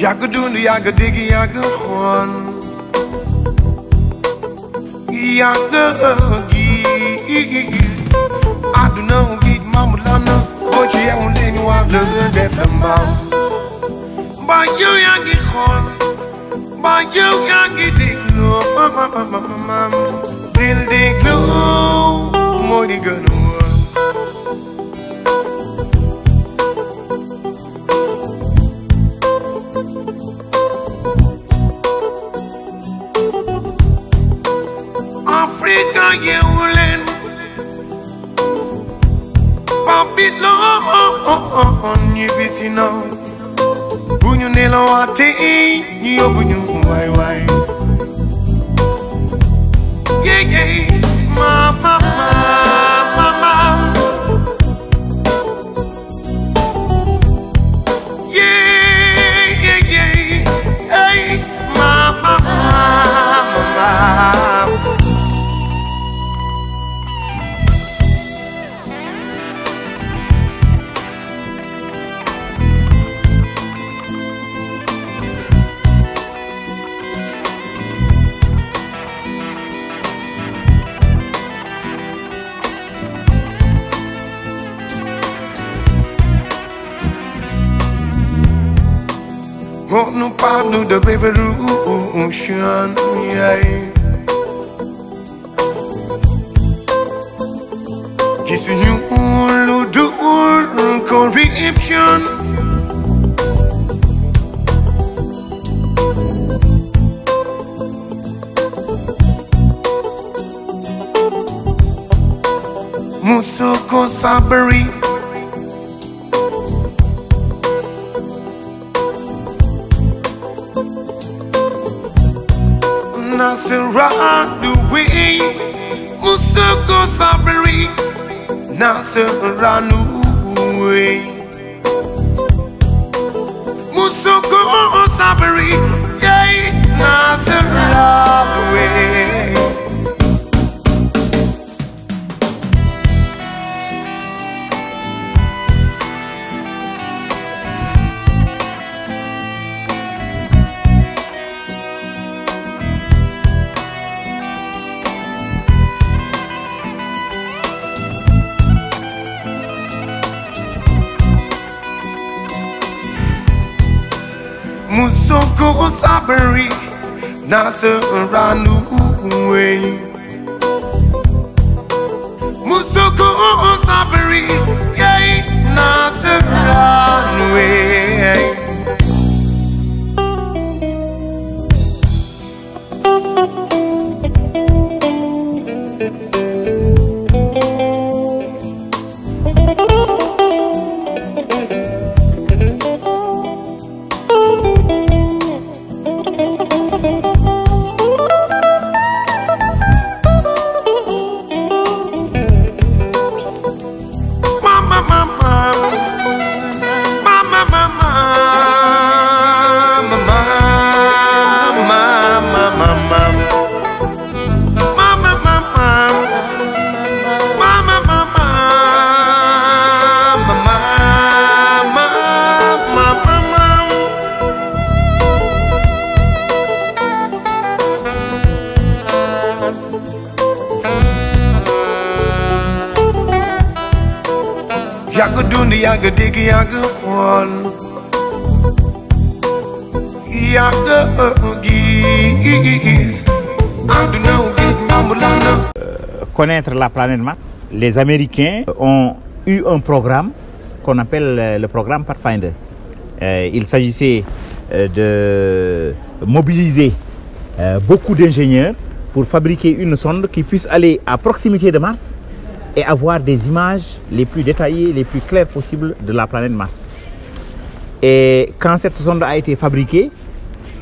Jago dundi, jago digi, jago Juan Jago geese I don't know, geet mamu lana Boche ya unle ni wala de flama Ba yo jagi Juan Ba yo jagi digno Mam, mam, mam, mam, mam Dil digno Mooi kayulen Babylon Yeah yeah. My mama Rock no pop no the river ocean yeah. Kiss you all corruption Musoko sabri us around the way Musoko sabri Nasa around the way Musokoro Sabari Nasaranu Uwe Musokoro Sabari Yay Nasaranu Uwe mama. Mama, mama. Mama, mama. Mama, mama, mama. Yagu dundi, yagu digi, yagu fall. Lan connaître la planète Mars, les Américains ont eu un programme qu'on appelle euh, le programme Pathfinder. Euh, il s'agissait euh, de mobiliser euh, beaucoup d'ingénieurs pour fabriquer une sonde qui puisse aller à proximité de Mars et avoir des images les plus détaillées, les plus claires possibles de la planète Mars. Et quand cette sonde a été fabriquée,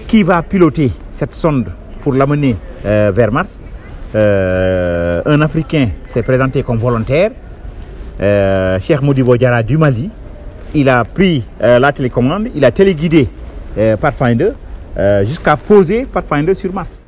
qui va piloter cette sonde pour l'amener euh, vers Mars? Euh, Un Africain s'est présenté comme volontaire, euh, Cheikh Modibo Diarra du Mali. Il a pris euh, la télécommande, il a téléguidé Pathfinder jusqu'à poser Pathfinder sur Mars.